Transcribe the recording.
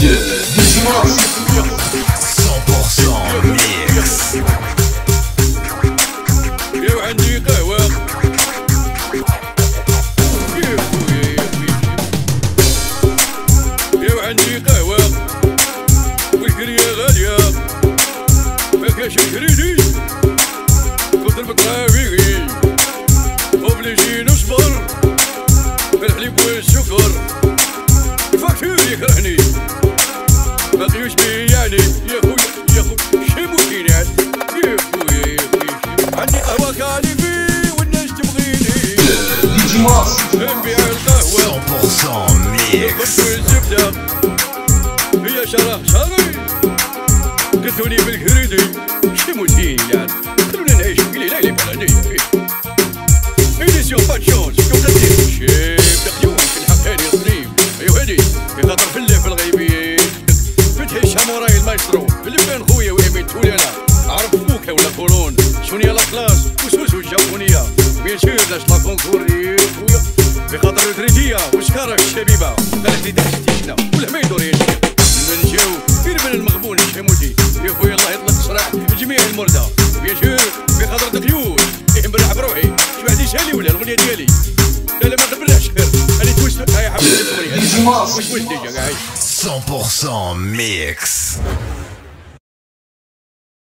de Digimon 100% mix يا عندي قهوة يا خويا يا خويا يا عندي قهوة والكرية غالية ما كاش الكريدي كنت البطراوي وبليجي نصبر الحليب والسكر الفاكتور يكرهني ما قيوش بي يعني يا خويا يا خويا ممكن يعني يا خويا يا خويا عندي قهوة كاليفي والناس تبغيني نبيع القهوة 100% mix الخبز والزبدة هي شرح شري قلتولي بالكريدي شي موتين يعني خلونا نعيش في ليلة بلدية الشاموراي المايسترو اللبنان خويا ويمين تولانا عرب فوكا ولا كولون سونيا لا كلاس وسوسو الجابونية بيان سور لاش لا كونكوري خويا في خاطر التريدية وسكارة الشبيبة قالت لي دحشتيشنا ولا ما يدور يشي نجاو في من المغبون الشموتي يا خويا الله يطلق صراح جميع المردة بيان سور في خاطر دقيوش إيه مرحب بروحي شبعتي شالي ولا الأغنية ديالي لا لا ما قبلناش أنا توست هاي حبيبي Digimon واش ولدي يا قاعد 100% mix.